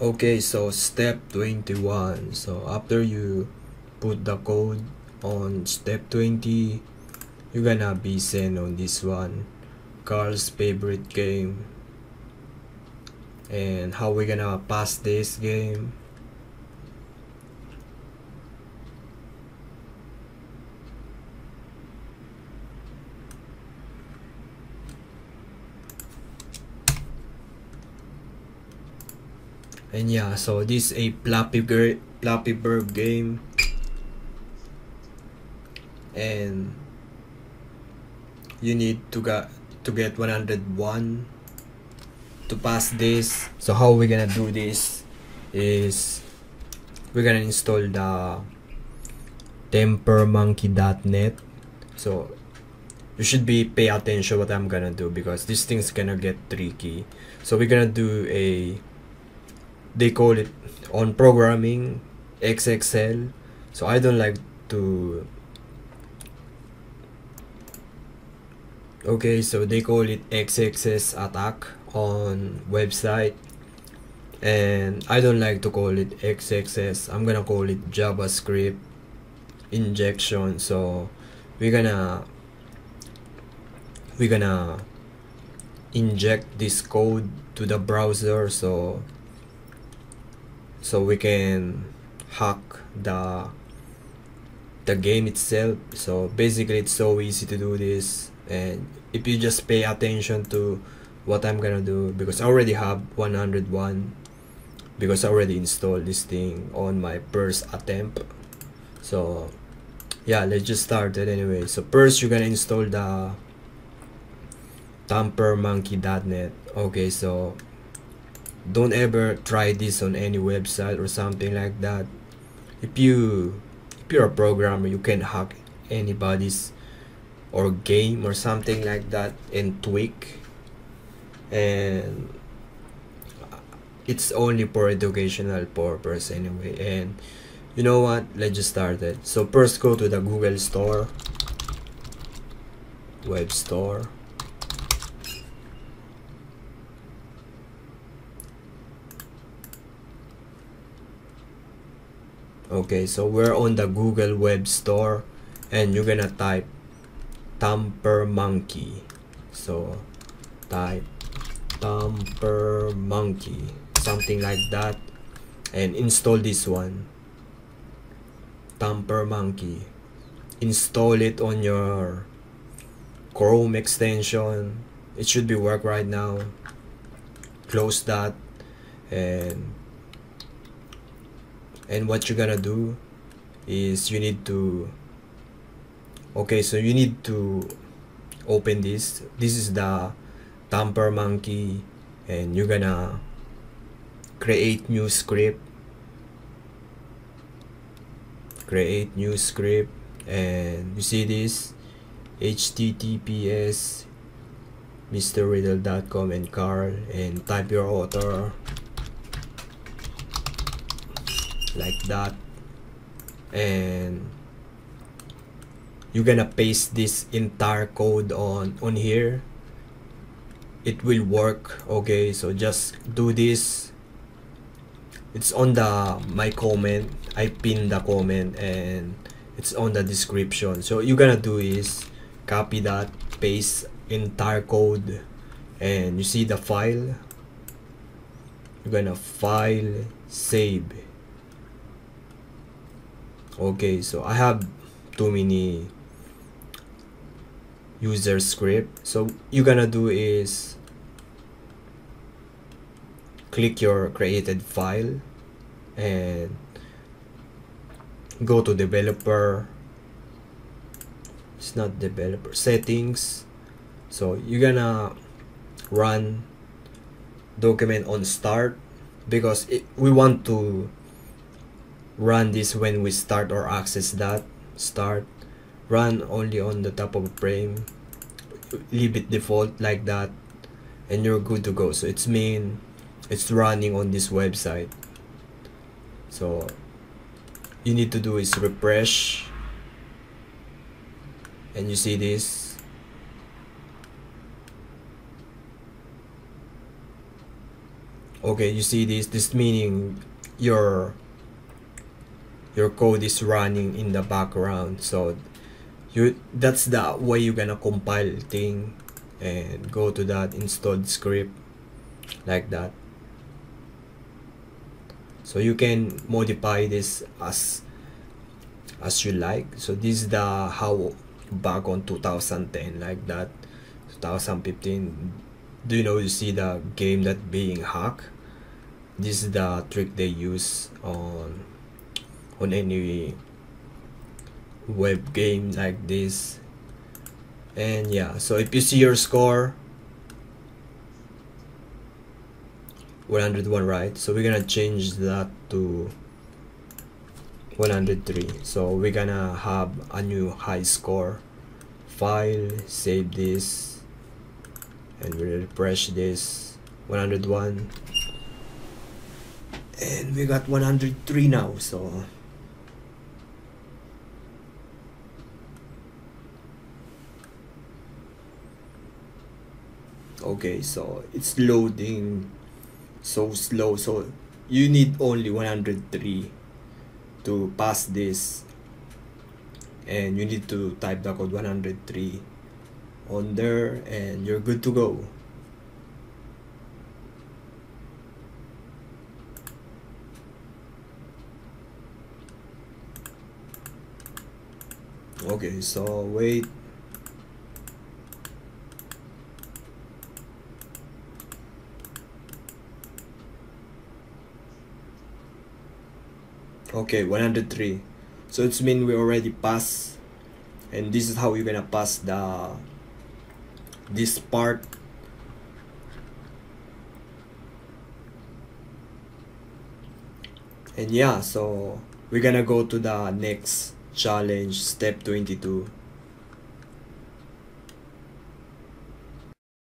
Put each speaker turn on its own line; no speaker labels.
okay so step 21 so after you put the code on step 20 you're gonna be sent on this one Karl's favorite game. And how we're gonna pass this game and yeah so this is a Flappy Bird, Bird game. And you need to get to get 101 to pass this. So how we're gonna do this is we're gonna install the tampermonkey.net so you should be pay attention what I'm gonna do because this thing's gonna get tricky. So we're gonna do a they call it on programming XXL so I don't like to okay so they call it XXS attack on website. And I don't like to call it XXS I'm gonna call it JavaScript injection. So we're gonna we're gonna inject this code to the browser. So so we can hack the the game itself. So basically it's so easy to do this. And if you just pay attention to what I'm gonna do because I already have 101 because I already installed this thing on my first attempt. So yeah let's just start it anyway. So first you're gonna install the tampermonkey.net okay so don't ever try this on any website or something like that. If you if you're a programmer you can hack anybody's or game or something like that and tweak. And it's only for educational purpose anyway. And you know what? Let's just start it. So first go to the google store web store okay so we're on the google web store and you're gonna type tamper monkey. So type tamper monkey something like that and install this one. Tamper monkey. Install it on your chrome extension. It should be work right now. Close that and and what you're gonna do is you need to okay so you need to open this. This is the tamper monkey and you're gonna create new script. Create new script and you see this? Https mrriddle.com and carl and type your author like that. And you're gonna paste this entire code on on here. It will work okay? So just do this. It's on the my comment. I pin the comment and it's on the description. So you're gonna do is copy that paste entire code and you see the file? You're gonna file save okay so I have too many user script. So you're gonna do is click your created file and go to developer. It's not developer settings. So you're gonna run document on start because it, we want to run this when we start or access that. Start. Run only on the top of frame leave it default like that. And you're good to go. So it's mean it's running on this website. So you need to do is refresh. And you see this. Okay you see this. This meaning your your code is running in the background. So you that's the way you're gonna compile thing and go to that installed script like that. So you can modify this as as you like. So this is the how back on 2010 like that 2015 do you know you see the game that being hacked this is the trick they use on on any web game like this. And yeah so if you see your score 101 right? So we're gonna change that to 103 so we're gonna have a new high score. File save this and we refresh this. 101 and we got 103 now so okay so it's loading. So slow. So you need only 103 to pass this. And you need to type the code 103 on there and you're good to go. Okay so wait okay 103 so it's mean we already pass and this is how you're gonna pass the this part. And yeah so we're gonna go to the next challenge step 22